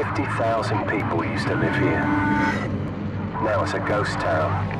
50,000 people used to live here. Now it's a ghost town.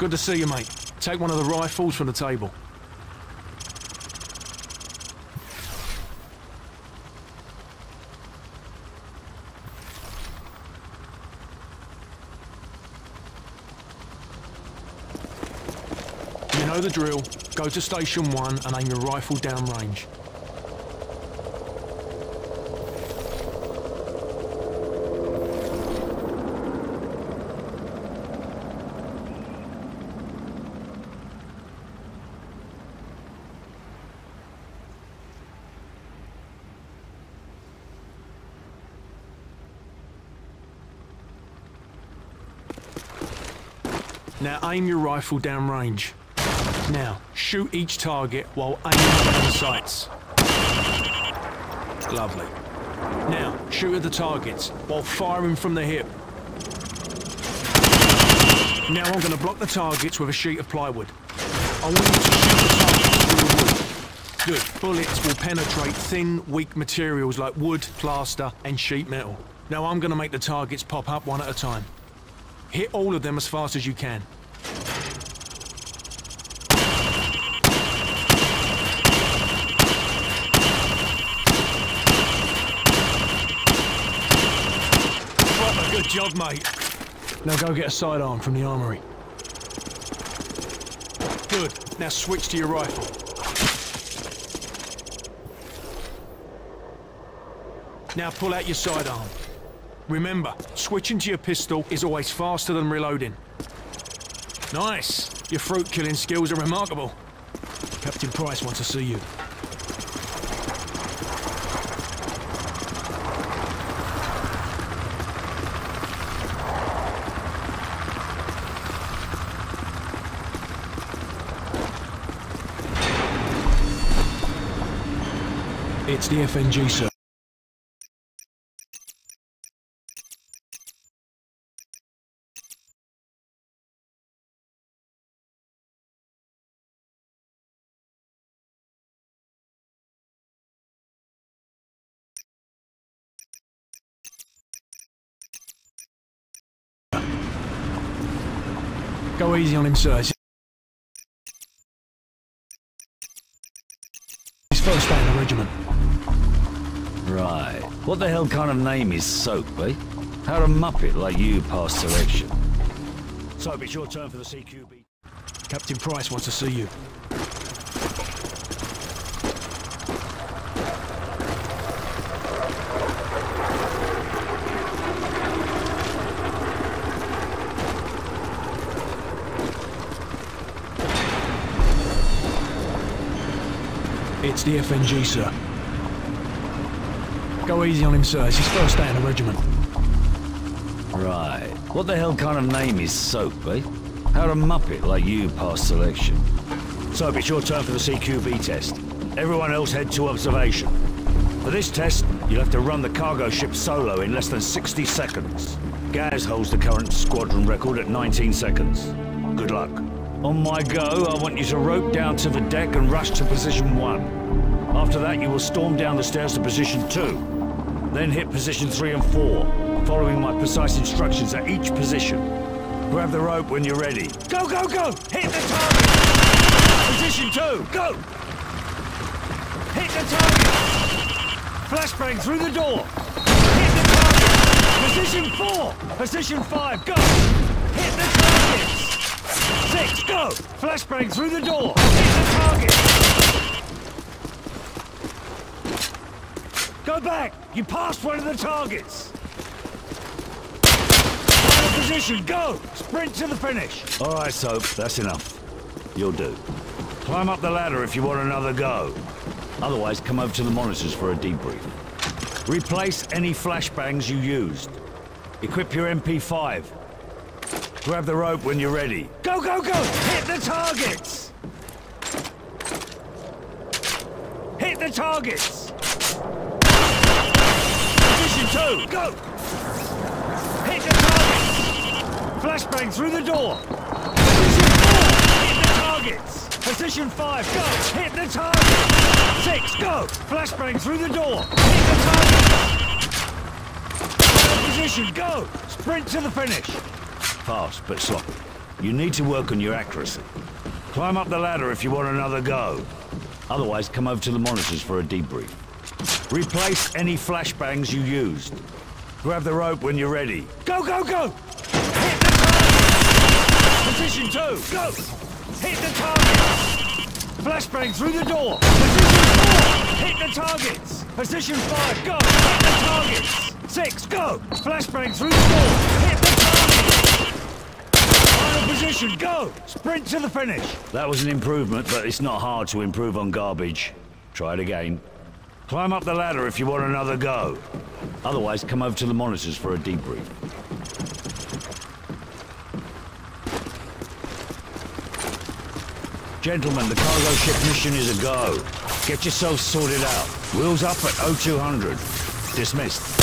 Good to see you, mate. Take one of the rifles from the table. You know the drill. Go to Station 1 and aim your rifle downrange. Now aim your rifle downrange. Now, shoot each target while aiming at the sights. Lovely. Now, shoot at the targets while firing from the hip. Now I'm going to block the targets with a sheet of plywood. I want you to shoot the targets through the wood. Good. Bullets will penetrate thin, weak materials like wood, plaster, and sheet metal. Now I'm going to make the targets pop up one at a time. Hit all of them as fast as you can. Proper good job, mate. Now go get a sidearm from the armory. Good. Now switch to your rifle. Now pull out your sidearm. Remember, switching to your pistol is always faster than reloading. Nice! Your fruit killing skills are remarkable. Captain Price wants to see you. It's the FNG, sir. Go easy on him, sir. His first day in the regiment. Right. What the hell kind of name is Soap, eh? How'd a muppet like you pass selection? Soap, it's your turn for the CQB. Captain Price wants to see you. It's the FNG, sir. Go easy on him, sir. It's his first day in the regiment. Right. What the hell kind of name is Soap, eh? How'd a muppet like you pass selection? Soap, it's your turn for the CQB test. Everyone else head to observation. For this test, you'll have to run the cargo ship solo in less than 60 seconds. Gaz holds the current squadron record at 19 seconds. Good luck. On my go, I want you to rope down to the deck and rush to position one. After that, you will storm down the stairs to position two. Then hit position three and four, following my precise instructions at each position. Grab the rope when you're ready. Go, go, go! Hit the target! Position two, go! Hit the target! Flashbang through the door! Hit the target! Position four! Position five, go! Hit the target! Six, go! Flashbang through the door! Hit the target! Go back! You passed one of the targets! Final position, go! Sprint to the finish! All right, Soap, that's enough. You'll do. Climb up the ladder if you want another go. Otherwise, come over to the monitors for a debrief. Replace any flashbangs you used. Equip your MP5. Grab the rope when you're ready. Go, go, go! Hit the targets! Hit the targets! Two, go! Hit the targets! Flashbang through the door! Position four, hit the targets! Position five, go! Hit the target! Six, go! Flashbang through the door! Hit the target! Position, go! Sprint to the finish! Fast, but sloppy. You need to work on your accuracy. Climb up the ladder if you want another go. Otherwise, come over to the monitors for a debrief. Replace any flashbangs you used. Grab the rope when you're ready. Go, go, go! Hit the target! Position two, go! Hit the target! Flashbang through the door! Position four! Hit the targets! Position five, go! Hit the targets! Six, go! Flashbang through the door! Hit the target! Final position, go! Sprint to the finish! That was an improvement, but it's not hard to improve on garbage. Try it again. Climb up the ladder if you want another go. Otherwise, come over to the monitors for a debrief. Gentlemen, the cargo ship mission is a go. Get yourselves sorted out. Wheels up at 0200. Dismissed.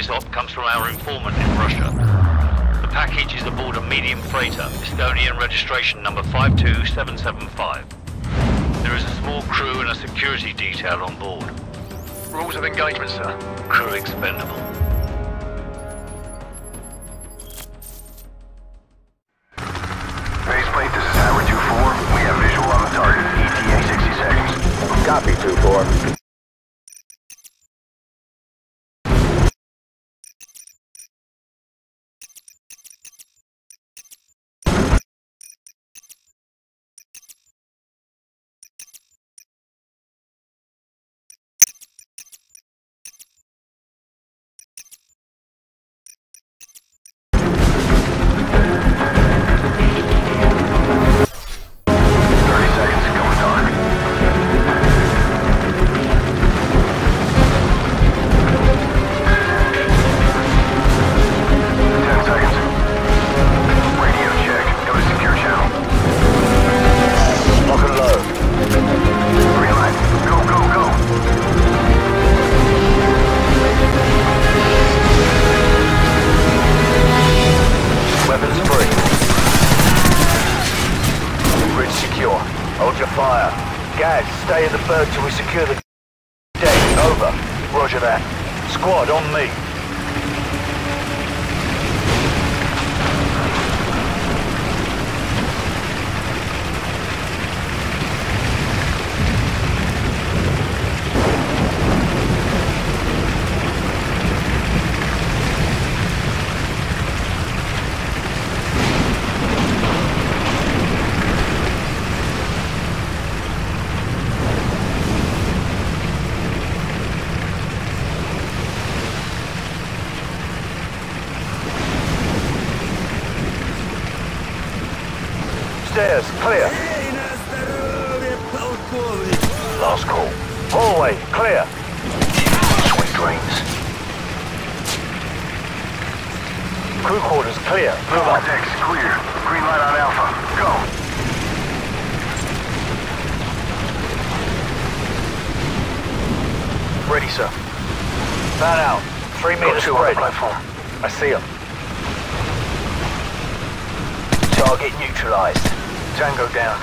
This op comes from our informant in Russia. The package is aboard a medium freighter, Estonian registration number 52775. There is a small crew and a security detail on board. Rules of engagement, sir. Crew expendable. Stay in the berg till we secure the deck. Over. Roger that. Squad, on me. Stairs, clear. Last call. Hallway, clear. Sweet dreams. Crew quarters clear. Move up. decks clear. Green light on Alpha. Go. Ready, sir. Fan out. Three meters two on the spread. platform. I see him. Target neutralized. Tango down.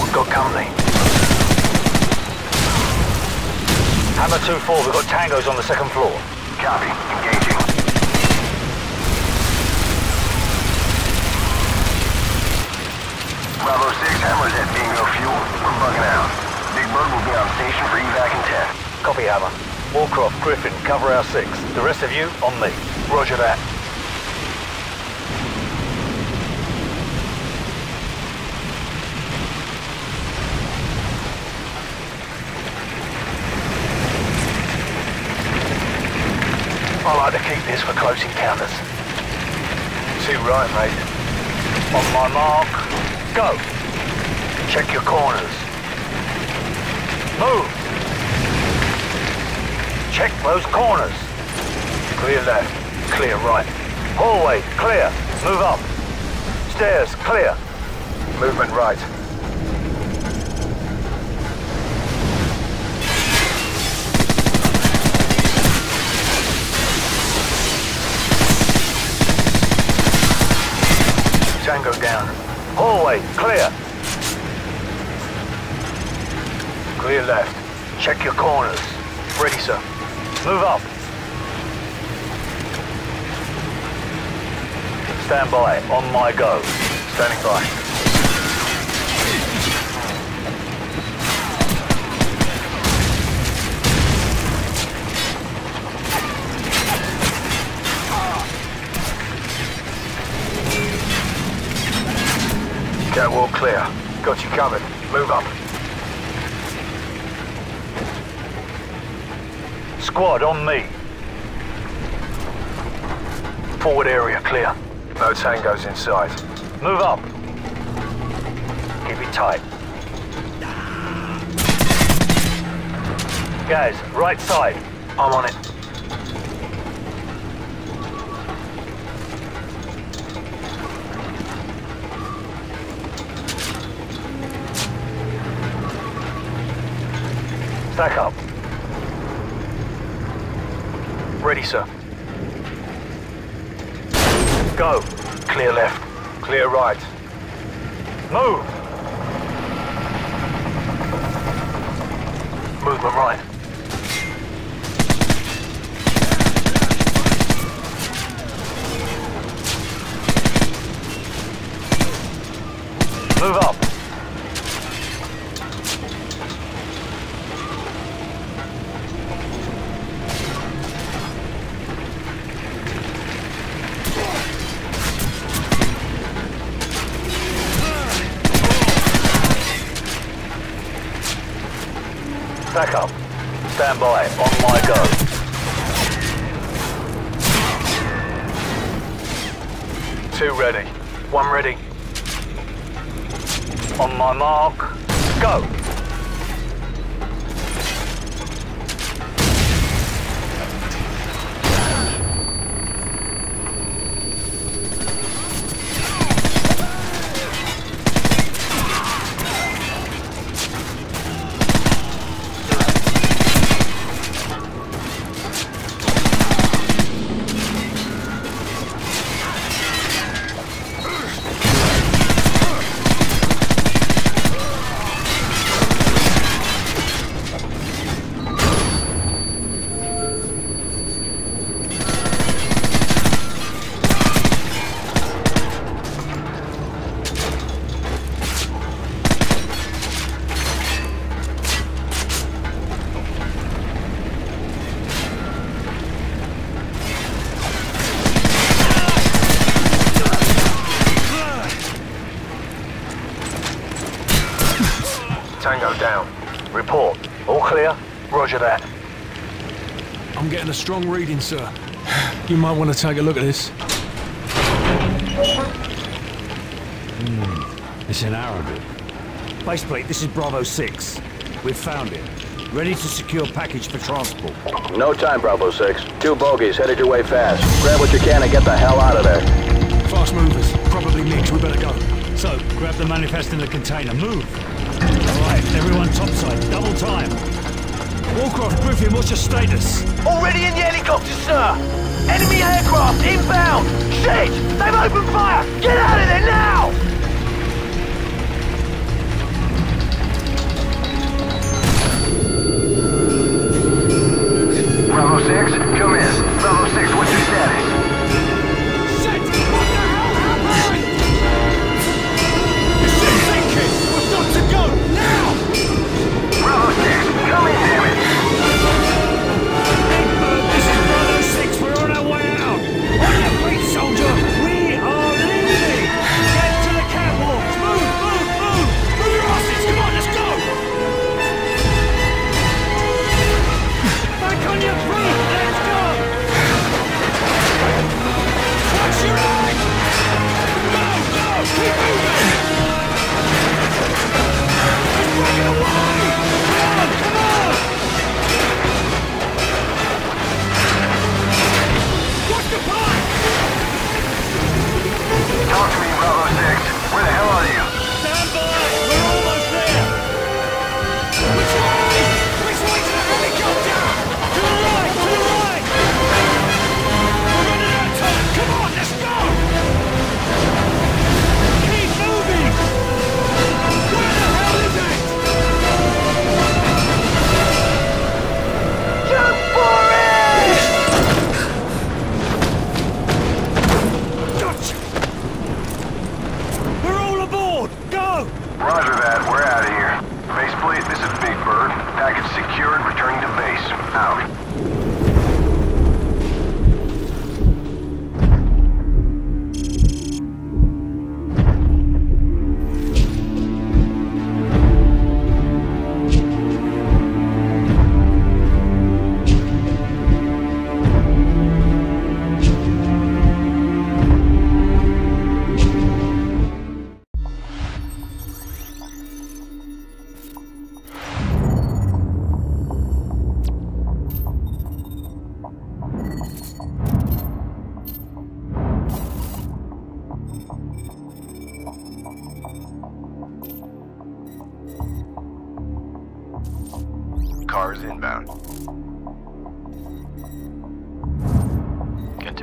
We've got company. 2-4, we've got tangos on the second floor. Copy. Engaging. Bravo 6, Hammer's at bingo fuel. We're bugging out. Big Bird will be on station for evac in 10. Copy, Hammer. Wallcroft, Griffen, cover our six. The rest of you, on me. Roger that. This for close encounters. Too right, mate. On my mark, go. Check your corners. Move. Check those corners. Clear left, clear right. Hallway, clear. Move up. Stairs, clear. Movement right. Down. Hallway, clear. Clear left. Check your corners. Ready, sir. Move up. Stand by. On my go. Standing by. Catwalk clear. Got you covered. Move up. Squad on me. Forward area clear. No tangos inside. Move up. Keep it tight. Guys, right side. I'm on it. Stack up. Ready, sir. Go. Clear left. Clear right. Move. Movement right. Stack up. Stand by. On my go. Two ready. One ready. On my mark. Go. That. I'm getting a strong reading, sir. You might want to take a look at this. Hmm, it's in Arabic. Baseplate, this is Bravo 6. We've found it. Ready to secure package for transport. No time, Bravo 6. Two bogies headed your way fast. Grab what you can and get the hell out of there. Fast movers. Probably MiGs. We better go. Soap, grab the manifest in the container. Move! Alright, everyone topside. Double time. Wallcroft, Griffen, what's your status? Already in the helicopter, sir! Enemy aircraft inbound! Shit! They've opened fire! Get out of there now! Bravo 6, come in.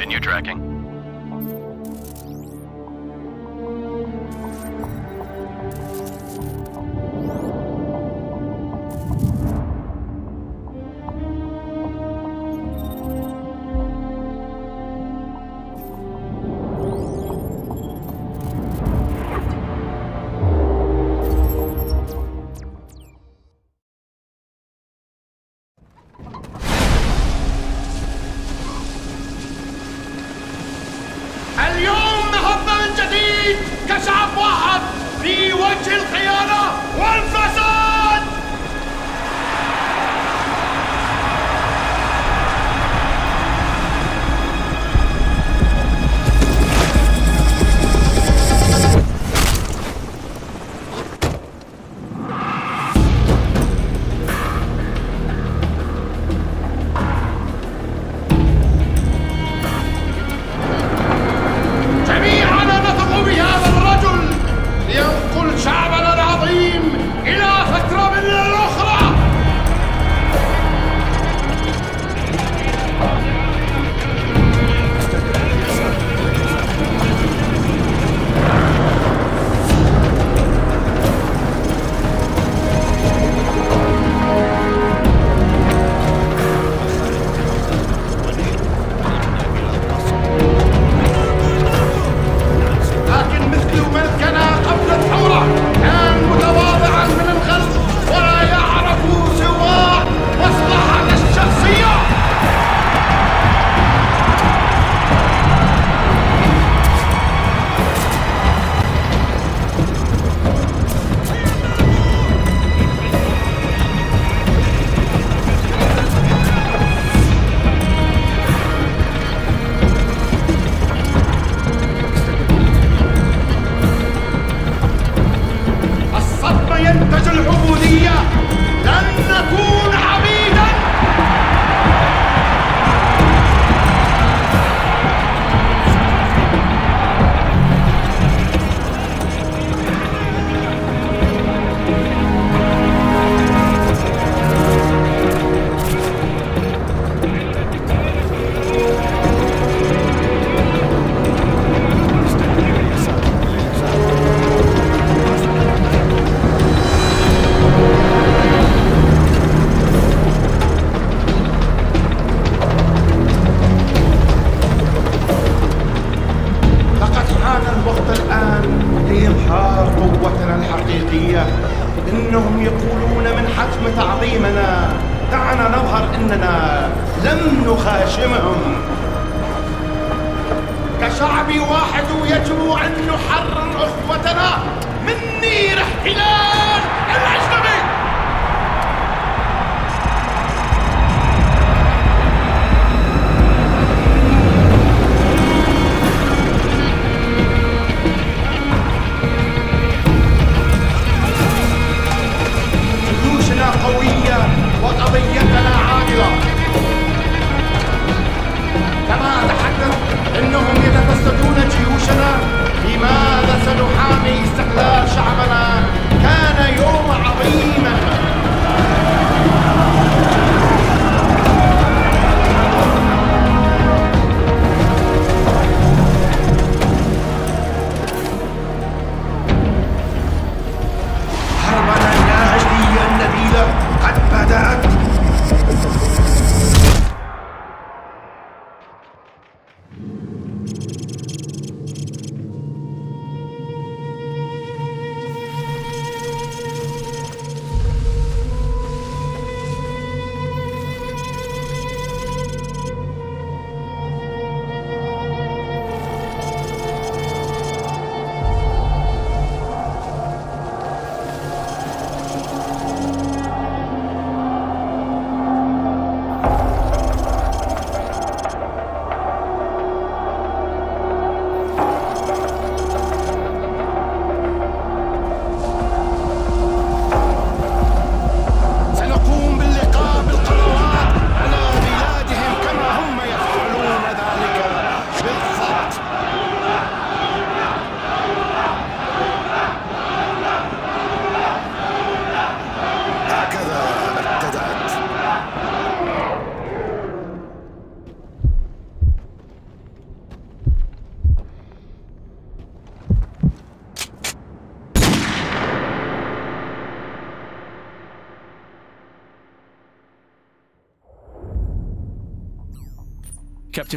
Continue tracking. كشعب واحد يجب أن نحرر أخوتنا من نير احتلال الأجنبي حين تستدون جيوشنا لماذا سنحامي استقلال شعبنا؟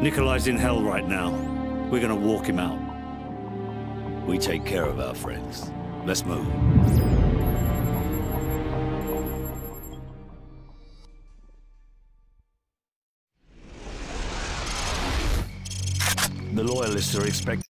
Nikolai's in hell right now. We're gonna walk him out. We take care of our friends. Let's move. The loyalists are expecting.